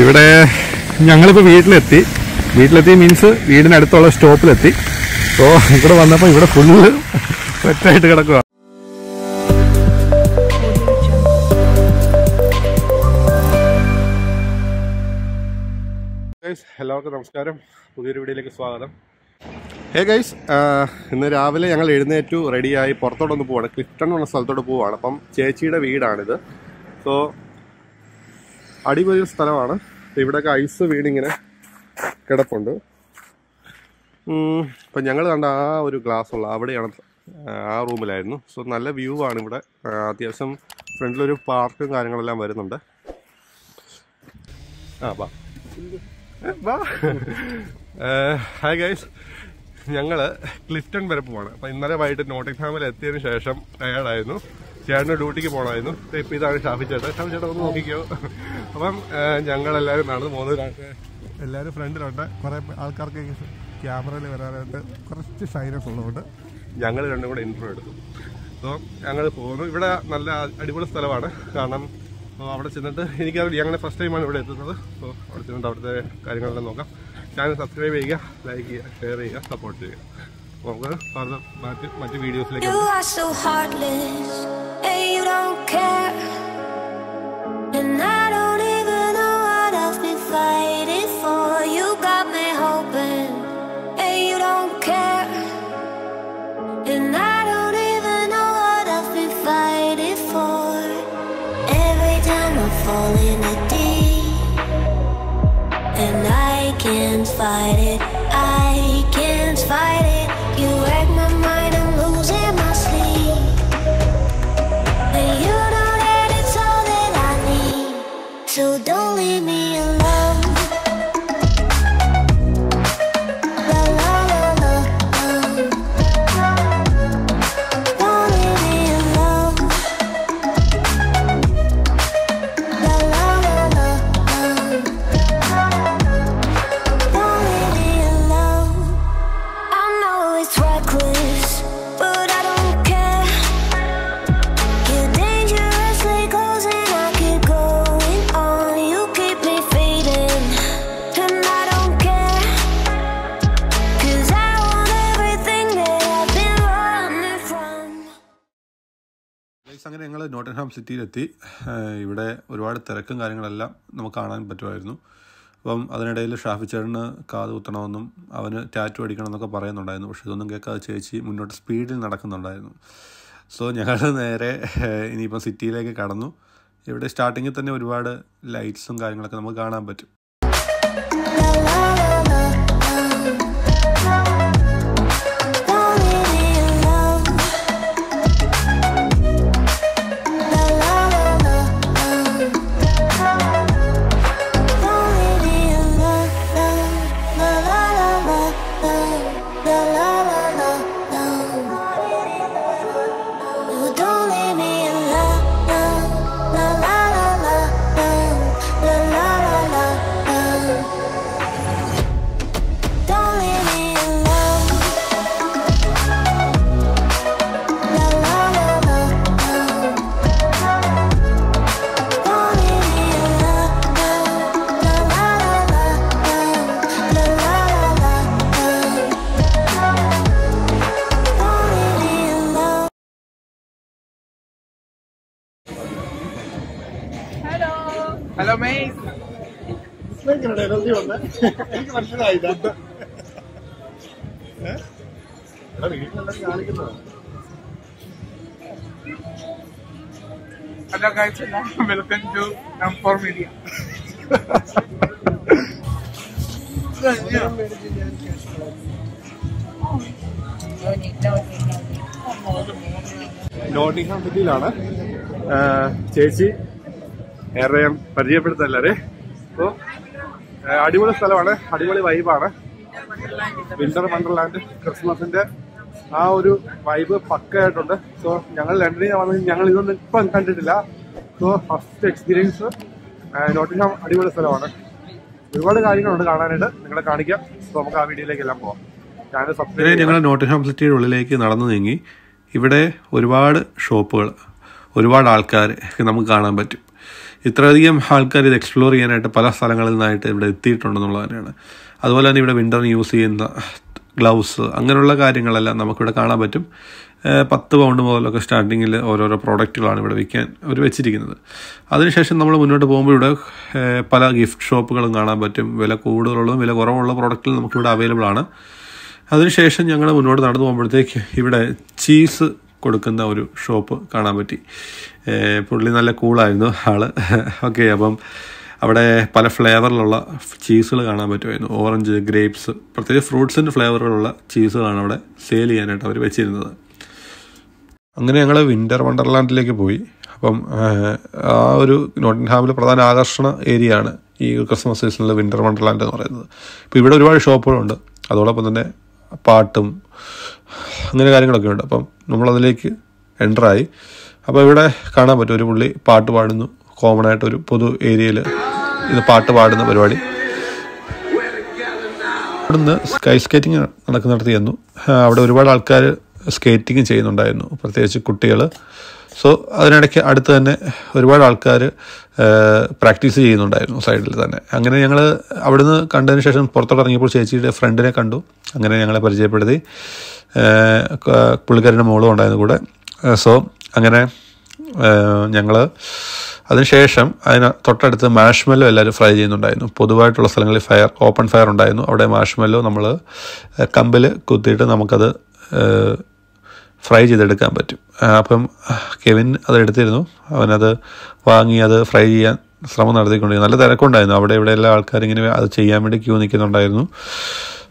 ഇവിടെ ഞങ്ങളിപ്പോൾ വീട്ടിലെത്തി. വീട്ടിലെത്തി മീൻസ് വീടിനടുത്തുള്ള സ്റ്റോപ്പിലെത്തി. അപ്പോൾ ഇവിടെ വന്നപ്പോൾ ഇവിടെ ഫുള്ള് സെറ്റായിട്ട് കിടക്കുക എല്ലാവർക്കും നമസ്കാരം. പുതിയൊരു വീഡിയോയിലേക്ക് സ്വാഗതം. ഹേ ഗൈസ് ഇന്ന് രാവിലെ ഞങ്ങൾ എഴുന്നേറ്റു റെഡിയായി പുറത്തോട്ടൊന്ന് പോവാണ്. ക്ലിഫ്റ്റൺ എന്ന സ്ഥലത്തോട്ട് പോവാണ്. അപ്പം ചേച്ചിയുടെ വീടാണിത്. സോ അടിപൊളി സ്ഥലമാണ്. ഇവിടെയൊക്കെ ഐസ് വീണിങ്ങനെ കിടപ്പുണ്ട്. അപ്പം ഞങ്ങൾ കണ്ട ആ ഒരു ഗ്ലാസ് ഉള്ള അവിടെയാണ് ആ റൂമിലായിരുന്നു. സോ നല്ല വ്യൂ ആണ് ഇവിടെ. അത്യാവശ്യം ഫ്രണ്ടിലൊരു പാർക്കും കാര്യങ്ങളെല്ലാം വരുന്നുണ്ട്. ആ ബാ ഹായ് ഗൈസ് ഞങ്ങൾ ക്ലിഫ്റ്റൺ വരെ പോവാണ്. അപ്പൊ ഇന്നലെ വൈകിട്ട് നോട്ടിംഗ്ഹാമിൽ എത്തിയതിനു ശേഷം ടയേർഡായിരുന്നു ചേട്ടന് ഡ്യൂട്ടിക്ക് പോകണമായിരുന്നു ഇപ്പൊ ഇതാണ് ഷാഫി ചേട്ടൻ. ഷാഫി ചേട്ടൻ ഒന്ന് നോക്കിക്കോ. അപ്പം ഞങ്ങളെല്ലാവരും നടന്ന് പോകുന്നത് എല്ലാവരും ഫ്രണ്ടിലുണ്ട് കുറെ ആൾക്കാർക്ക് ക്യാമറയിൽ വരാനായിട്ട് കുറച്ച് സൈനസ് ഉള്ളതുകൊണ്ട് ഞങ്ങൾ രണ്ടും കൂടെ ഇൻട്രോ എടുത്തു. അപ്പോൾ ഞങ്ങൾ പോകുന്നു. ഇവിടെ നല്ല അടിപൊളി സ്ഥലമാണ്. കാരണം അപ്പോൾ അവിടെ ചെന്നിട്ട് എനിക്കറിയില്ല ഞങ്ങൾ ഫസ്റ്റ് ടൈമാണ് ഇവിടെ എത്തുന്നത്. അപ്പോൾ അവിടെ ചെന്നിട്ട് അവിടുത്തെ കാര്യങ്ങളെല്ലാം നോക്കാം. ചാനൽ സബ്സ്ക്രൈബ് ചെയ്യുക ലൈക്ക് ചെയ്യുക ഷെയർ ചെയ്യുക സപ്പോർട്ട് ചെയ്യുക. നമുക്ക് മറ്റ് മറ്റ് വീഡിയോസിലേക്ക് fight it, ഗൈസ് അങ്ങനെ ഞങ്ങൾ നോട്ടൻഹാം സിറ്റിയിലെത്തി. ഇവിടെ ഒരുപാട് തിരക്കും കാര്യങ്ങളെല്ലാം നമുക്ക് കാണാൻ പറ്റുമായിരുന്നു. അപ്പം അതിനിടയിൽ ഷാഫി ചേട്ടന് കാത് കുത്തണമെന്നും അവന് ടാറ്റു അടിക്കണം എന്നൊക്കെ പറയുന്നുണ്ടായിരുന്നു. പക്ഷെ ഇതൊന്നും കേൾക്കാതെ ചേച്ചി മുന്നോട്ട് സ്പീഡിൽ നടക്കുന്നുണ്ടായിരുന്നു. സോ ഞങ്ങൾ നേരെ ഇനിയിപ്പം സിറ്റിയിലേക്ക് കടന്നു. ഇവിടെ സ്റ്റാർട്ടിങ്ങിൽ തന്നെ ഒരുപാട് ലൈറ്റ്സും കാര്യങ്ങളൊക്കെ നമുക്ക് കാണാൻ പറ്റും. എനിക്ക് മനസ്സിലായില്ല. Hello guys welcome to M four media Nottingham സിറ്റിയിലാണ് ചേച്ചി ഏറെ പരിചയപ്പെടുത്തല്ലേ? അപ്പോൾ അടിപൊളി സ്ഥലമാണ്. അടിപൊളി വൈബാണ് വിന്റർ വണ്ടർലാൻഡ് ക്രിസ്മസിന്റെ ആ ഒരു വൈബ് പക്കയായിട്ടുണ്ട്. സോ ഞങ്ങൾ ലണ്ടനിൽ വന്നത് ഞങ്ങൾ ഇതൊന്നും ഇപ്പം കണ്ടിട്ടില്ല. സോ ഫസ്റ്റ് എക്സ്പീരിയൻസ് നോട്ടിംഗ്ഹാം അടിപൊളി സ്ഥലമാണ്. ഒരുപാട് കാര്യങ്ങളുണ്ട് കാണാനായിട്ട്. നിങ്ങളെ കാണിക്കാം. സോ നമുക്ക് ആ വീഡിയോയിലേക്ക് എല്ലാം പോവാം. സബ്സ്ക്രൈബ് ഞങ്ങൾ നോട്ടിംഗ്ഹാം സിറ്റിയുടെ ഉള്ളിലേക്ക് നടന്നു നീങ്ങി. ഇവിടെ ഒരുപാട് ഷോപ്പുകൾ ഒരുപാട് ആൾക്കാർ നമുക്ക് കാണാൻ പറ്റും. ഇത്രയധികം ആൾക്കാർ ഇത് എക്സ്പ്ലോർ ചെയ്യാനായിട്ട് പല സ്ഥലങ്ങളിൽ നിന്നായിട്ട് ഇവിടെ എത്തിയിട്ടുണ്ടെന്നുള്ളത് തന്നെയാണ്. അതുപോലെ തന്നെ ഇവിടെ വിന്ററിന് യൂസ് ചെയ്യുന്ന ഗ്ലൗസ് അങ്ങനെയുള്ള കാര്യങ്ങളെല്ലാം നമുക്കിവിടെ കാണാൻ പറ്റും. പത്ത് പൗണ്ട് മുതലൊക്കെ സ്റ്റാർട്ടിങ്ങിൽ ഓരോരോ പ്രോഡക്റ്റുകളാണ് ഇവിടെ വിൽക്കാൻ അവർ വെച്ചിരിക്കുന്നത്. അതിനുശേഷം നമ്മൾ മുന്നോട്ട് പോകുമ്പോൾ ഇവിടെ പല ഗിഫ്റ്റ് ഷോപ്പുകളും കാണാൻ പറ്റും. വില കൂടുതലുള്ളതും വില കുറവുള്ള പ്രോഡക്റ്റുകൾ നമുക്കിവിടെ അവൈലബിൾ ആണ്. അതിനുശേഷം ഞങ്ങൾ മുന്നോട്ട് നടന്നു പോകുമ്പോഴത്തേക്ക് ഇവിടെ ചീസ് കൊടുക്കുന്ന ഒരു ഷോപ്പ് കാണാൻ പറ്റി. പുള്ളി നല്ല കൂളായിരുന്നു ആൾ. ഓക്കെ അപ്പം അവിടെ പല ഫ്ലേവറിലുള്ള ചീസുകൾ കാണാൻ പറ്റുമായിരുന്നു. ഓറഞ്ച് ഗ്രേപ്സ് പ്രത്യേകിച്ച് ഫ്രൂട്ട്സിന്റെ ഫ്ലേവറുകളുള്ള ചീസുകളാണ് അവിടെ സെയിൽ ചെയ്യാനായിട്ട് അവർ വെച്ചിരുന്നത്. അങ്ങനെ ഞങ്ങൾ വിന്റർ വണ്ടർലാൻഡിലേക്ക് പോയി. അപ്പം ആ ഒരു നോട്ടിൻഹാമിൽ പ്രധാന ആകർഷണ ഏരിയ ആണ് ഈ ക്രിസ്മസ് സീസണിൽ വിന്റർ വണ്ടർലാൻഡ് എന്ന് പറയുന്നത്. ഇപ്പോൾ ഇവിടെ ഒരുപാട് ഷോപ്പുകളുണ്ട്. അതോടൊപ്പം തന്നെ പാട്ടും അങ്ങനെ കാര്യങ്ങളൊക്കെ ഉണ്ട്. അപ്പം നമ്മളതിലേക്ക് എന്ററായി അപ്പോൾ ഇവിടെ കാണാൻ പറ്റും ഒരു പുള്ളി പാട്ട് പാടുന്നു. കോമൺ ആയിട്ട് ഒരു പൊതു ഏരിയയിൽ ഇത് പാട്ട് പാടുന്ന പരിപാടി. അവിടുന്ന് സ്കൈ സ്കേറ്റിംഗ് നടക്കുന്നിടത്ത് ചെന്നു. അവിടെ ഒരുപാട് ആൾക്കാർ സ്കേറ്റിംഗ് ചെയ്യുന്നുണ്ടായിരുന്നു പ്രത്യേകിച്ച് കുട്ടികൾ സോ അതിനിടയ്ക്ക് അടുത്ത് തന്നെ ഒരുപാട് ആൾക്കാർ പ്രാക്ടീസ് ചെയ്യുന്നുണ്ടായിരുന്നു സൈഡിൽ തന്നെ. അങ്ങനെ ഞങ്ങൾ അവിടുന്ന് കണ്ടതിന് ശേഷം പുറത്തോട്ട് ഇറങ്ങിയപ്പോൾ ചേച്ചിയുടെ ഫ്രണ്ടിനെ കണ്ടു. അങ്ങനെ ഞങ്ങളെ പരിചയപ്പെടുത്തി. പുള്ളിക്കാരുടെ മോളും ഉണ്ടായിരുന്നു കൂടെ. സോ അങ്ങനെ ഞങ്ങൾ അതിനുശേഷം അതിന് തൊട്ടടുത്ത് മാഷ്മെല്ലോ എല്ലാവരും ഫ്രൈ ചെയ്യുന്നുണ്ടായിരുന്നു. പൊതുവായിട്ടുള്ള സ്ഥലങ്ങളിൽ ഫയർ ഓപ്പൺ ഫയർ ഉണ്ടായിരുന്നു. അവിടെ മാഷ്മെല്ലോ നമ്മൾ കമ്പിൽ കുത്തിയിട്ട് നമുക്കത് ഫ്രൈ ചെയ്തെടുക്കാൻ പറ്റും. അപ്പം കെവിൻ അത് എടുത്തിരുന്നു. അവനത് വാങ്ങി അത് ഫ്രൈ ചെയ്യാൻ ശ്രമം നടത്തിക്കൊണ്ടിരുന്നു. നല്ല തിരക്കുണ്ടായിരുന്നു. അവിടെ ഇവിടെ എല്ലാ ആൾക്കാരിങ്ങനെ അത് ചെയ്യാൻ വേണ്ടി ക്യൂ നിൽക്കുന്നുണ്ടായിരുന്നു.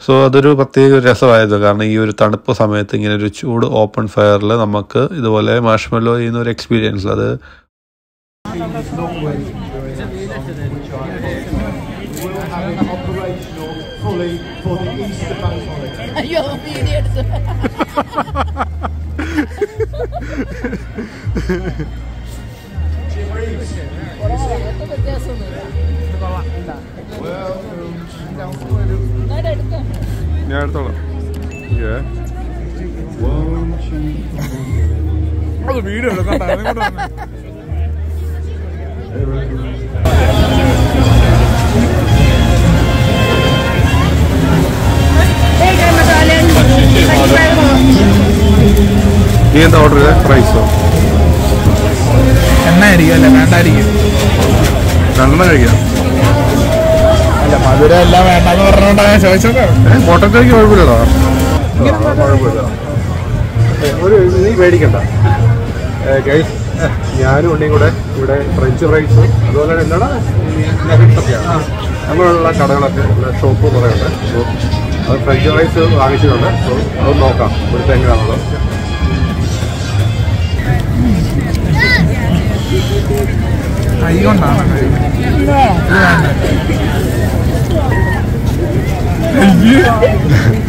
സോ അതൊരു പ്രത്യേക ഒരു രസമായിരുന്നു കാരണം ഈ ഒരു തണുപ്പ് സമയത്ത് ഇങ്ങനെ ഒരു ചൂട് ഓപ്പൺ ഫയറിൽ നമുക്ക് ഇതുപോലെ മാഷ്മെല്ലോ ചെയ്യുന്ന ഒരു എക്സ്പീരിയൻസ് അത്. അയ്യോ ഞാൻ എടുത്തോളാം. അത് വീഡിയോ. നീ എന്താ ഓർഡർ ചെയ്തത് എണ്ണ എണ്ണായിരിക്കും അല്ലേ വേണ്ടായിരിക്കും രണ്ടെണ്ണം കഴിക്കാം. അല്ല മധുരം എല്ലാം വേണ്ടെന്ന് പറഞ്ഞോണ്ടാ ഞാൻ ചോദിച്ചത്. പൊട്ടറ്റോയ്ക്ക് കുഴപ്പമില്ലല്ലോ കുഴപ്പമില്ല. ഒരു നീ പേടിക്കണ്ട. ഗൈസ് ഞാനും ഉണ്ടെങ്കിൽ കൂടെ ഇവിടെ ഫ്രഞ്ച് ഫ്രൈസ് അതുപോലെ തന്നെ എന്താണ്? നഗറ്റ്സ് ഒക്കെയാണ്. അങ്ങനെയുള്ള കടകളൊക്കെ ഷോപ്പ് കുറേ ഉണ്ട് അപ്പോൾ അത് ഫ്രഞ്ച് ഫ്രൈസ് വാങ്ങിച്ചിട്ടുണ്ട്. അപ്പോൾ അത് നോക്കാം ഇവിടുത്തെ എങ്ങനെയാണുള്ളത് കൈ കൊണ്ടാണ്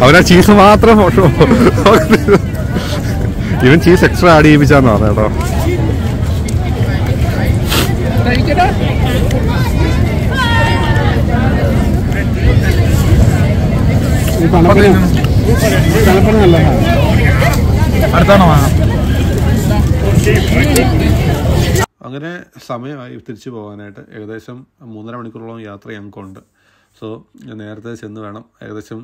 അവനാ ചീസ് മാത്രം ഫോട്ടോ ഇവൻ ചീസ് എക്സ്ട്രാ ആഡ് ചെയ്യിപ്പിച്ചാന്ന് പറഞ്ഞോ അങ്ങനെ സമയമായി തിരിച്ചു പോകാനായിട്ട് ഏകദേശം മൂന്നര മണിക്കൂറോളം യാത്ര ഞങ്ങൾക്കുണ്ട്. സോ നേരത്തെ ചെന്ന് വേണം. ഏകദേശം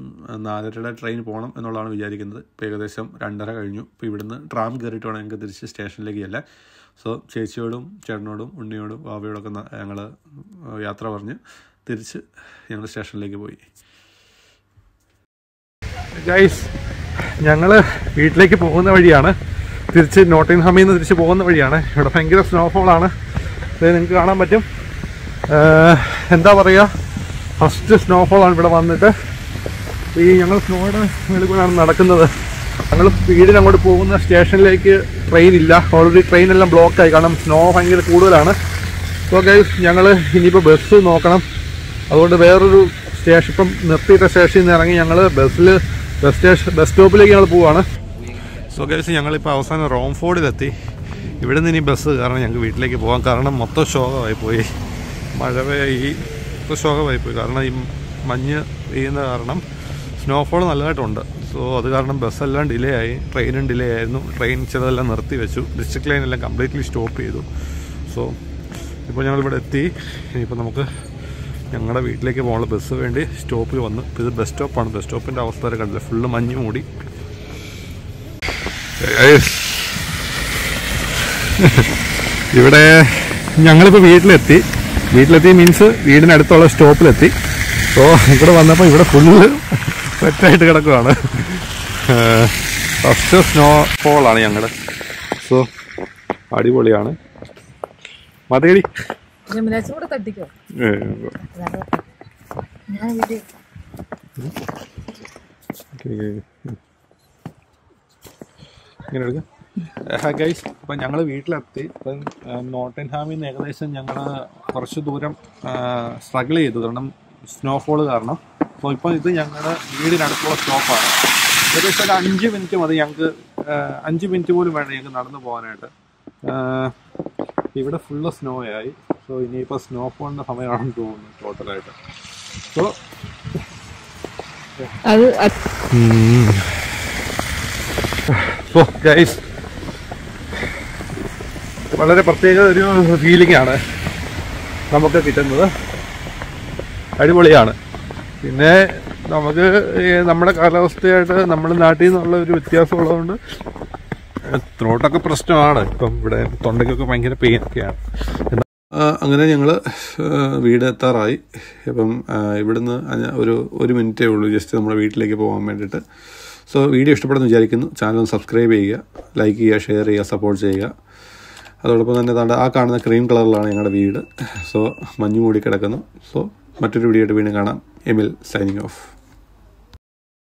നാലരയുടെ ട്രെയിൻ പോകണം എന്നുള്ളതാണ് വിചാരിക്കുന്നത്. ഇപ്പോൾ ഏകദേശം രണ്ടര കഴിഞ്ഞു. ഇപ്പോൾ ഇവിടുന്ന് ട്രാം കയറിയിട്ട് വേണം ഞങ്ങൾക്ക് തിരിച്ച് സ്റ്റേഷനിലേക്ക് അല്ല സോ ചേച്ചിയോടും ചേട്ടനോടും ഉണ്ണിയോടും ബാബയോടൊക്കെ ഞങ്ങൾ യാത്ര പറഞ്ഞ് തിരിച്ച് ഞങ്ങൾ സ്റ്റേഷനിലേക്ക് പോയി. ഗൈസ് ഞങ്ങൾ വീട്ടിലേക്ക് പോകുന്ന വഴിയാണ്. തിരിച്ച് നോട്ടിംഗ്ഹാമിൽ നിന്ന് തിരിച്ച് പോകുന്ന വഴിയാണ്. ഇവിടെ ഭയങ്കര സ്നോഫോളാണ് ഇത് നിങ്ങൾക്ക് കാണാൻ പറ്റും. എന്താ പറയുക ഫസ്റ്റ് സ്നോഫോളാണ് ഇവിടെ വന്നിട്ട്. ഈ ഞങ്ങൾ സ്നോയുടെ മേളിൽ കൂടെയാണ് നടക്കുന്നത്. ഞങ്ങൾ വീടിന് അങ്ങോട്ട് പോകുന്ന സ്റ്റേഷനിലേക്ക് ട്രെയിൻ ഇല്ല. ഓൾറെഡി ട്രെയിൻ എല്ലാം ബ്ലോക്കായി കാരണം സ്നോ ഭയങ്കര കൂടുതലാണ്. സോ ഗൈസ് ഞങ്ങൾ ഇനിയിപ്പോൾ ബസ് നോക്കണം. അതുകൊണ്ട് വേറൊരു സ്റ്റേഷൻ ഇപ്പം നിർത്തിയിട്ട സ്റ്റേഷനിൽ നിന്ന് ഇറങ്ങി ഞങ്ങൾ ബസ്സിൽ ബസ് സ്റ്റേഷൻ ബസ് സ്റ്റോപ്പിലേക്ക് ഞങ്ങൾ പോവാണ്. സോ ഗൈസ് ഞങ്ങളിപ്പോൾ അവസാനം റോംഫോർഡിലെത്തി ഇവിടെ നിന്ന് ഇനി ബസ് കാരണം ഞങ്ങൾക്ക് വീട്ടിലേക്ക് പോകാം കാരണം മൊത്തം ശോകമായി പോയി. മഴ പെയ്യി മൊത്തം ശോകമായി പോയി. കാരണം ഈ മഞ്ഞ് പെയ്യുന്ന കാരണം സ്നോഫോൾ നല്ലതായിട്ടുണ്ട്. സോ അത് കാരണം ബസ്സെല്ലാം ഡിലേ ആയി. ട്രെയിനും ഡിലേ ആയിരുന്നു. ട്രെയിൻ ചിലതെല്ലാം നിർത്തി വെച്ചു. ഡിസ്ട്രിക്ട് ലൈൻ എല്ലാം കംപ്ലീറ്റ്ലി സ്റ്റോപ്പ് ചെയ്തു. സോ ഇപ്പോൾ ഞങ്ങളിവിടെ എത്തി. ഇനിയിപ്പോൾ നമുക്ക് ഞങ്ങളുടെ വീട്ടിലേക്ക് പോകാനുള്ള ബസ് വേണ്ടി സ്റ്റോപ്പിൽ വന്ന്. ഇത് ബസ് സ്റ്റോപ്പാണ് ബസ് സ്റ്റോപ്പിന്റെ അവസ്ഥ വരെ കണ്ടില്ല. ഫുള്ള് മഞ്ഞ് മൂടി. ഇവിടെ ഞങ്ങളിപ്പോൾ വീട്ടിലെത്തി. വീട്ടിലെത്തി മീൻസ് വീടിനടുത്തുള്ള സ്റ്റോപ്പിലെത്തി. സോ ഇവിടെ വന്നപ്പോൾ ഇവിടെ ഫുള്ള് സെറ്റായിട്ട് കിടക്കുവാണ്. ഫസ്റ്റ് സ്നോ ഫോളാണ് ഞങ്ങളുടെ സോ അടിപൊളിയാണ്. മതേടി ഇങ്ങനെ എടുക്കാം. ഗൈസ് അപ്പം ഞങ്ങൾ വീട്ടിലെത്തി. ഇപ്പം നോട്ടൻഹാമിൽ നിന്ന് ഏകദേശം ഞങ്ങൾ കുറച്ച് ദൂരം സ്ട്രഗിൾ ചെയ്തു. കാരണം സ്നോഫോൾ കാരണം. അപ്പോൾ ഇപ്പം ഇത് ഞങ്ങളുടെ വീടിനടുത്തുള്ള സ്റ്റോപ്പാണ് ഏകദേശം ഒരു അഞ്ച് മിനിറ്റ് മതി ഞങ്ങൾക്ക് അഞ്ച് മിനിറ്റ് പോലും വേണം ഞങ്ങൾക്ക് നടന്നു പോകാനായിട്ട്. ഇവിടെ ഫുള്ള് സ്നോ ആയി. സോ ഇനിയിപ്പോൾ സ്നോഫോളിന്റെ സമയമാണെന്ന് തോന്നുന്നു ടോട്ടലായിട്ട് സോ അത് സോ ഗൈസ് വളരെ പ്രത്യേക ഒരു ഫീലിംഗ് ആണ് നമുക്ക് കിട്ടുന്നത്. അടിപൊളിയാണ്. പിന്നെ നമുക്ക് നമ്മുടെ കാലാവസ്ഥയായിട്ട് നമ്മുടെ നാട്ടിൽ നിന്നുള്ള ഒരു വ്യത്യാസം ഉള്ളതുകൊണ്ട് ത്രോട്ടൊക്കെ പ്രശ്നമാണ്. ഇപ്പം ഇവിടെ തൊണ്ടയ്ക്കൊക്കെ ഭയങ്കര എന്നാ- അങ്ങനെ ഞങ്ങൾ വീട് എത്താറായി. ഇപ്പം ഇവിടുന്ന് ഒരു ഒരു മിനിറ്റേ ഉള്ളൂ ജസ്റ്റ് നമ്മുടെ വീട്ടിലേക്ക് പോകാൻ വേണ്ടിയിട്ട്. സോ വീഡിയോ ഇഷ്ടപ്പെടുന്നു വിചാരിക്കുന്നു. ചാനൽ സബ്സ്ക്രൈബ് ചെയ്യുക ലൈക്ക് ചെയ്യുക ഷെയർ ചെയ്യുക സപ്പോർട്ട് ചെയ്യുക. അതോടൊപ്പം തന്നെ താണ്ട് ആ കാണുന്ന ക്രീം കളറിലാണ് ഞങ്ങളുടെ വീട്. സോ മഞ്ഞു മൂടി കിടക്കുന്നു. സോ മറ്റൊരു വീഡിയോ ആയിട്ട് വീണ്ടും കാണാം. എമിൽ സൈനിങ് ഓഫ്